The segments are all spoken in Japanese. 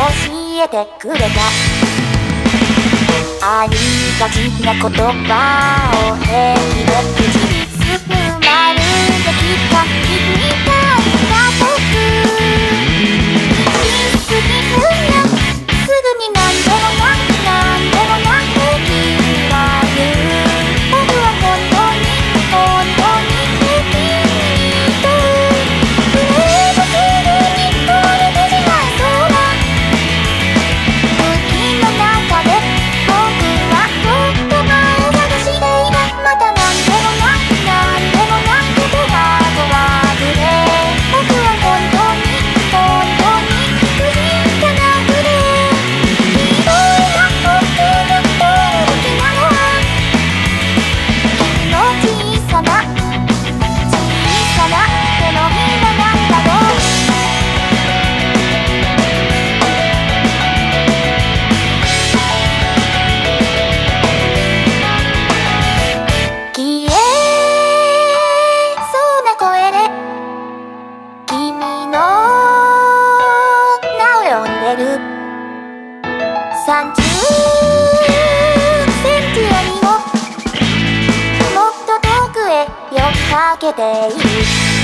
教えてくれた。ありがちな言葉を30センチよりももっと遠くへ寄っかけていい。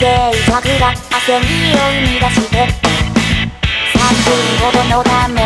どの性格が汗にを生み出して3分ほどのため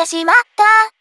てしまった。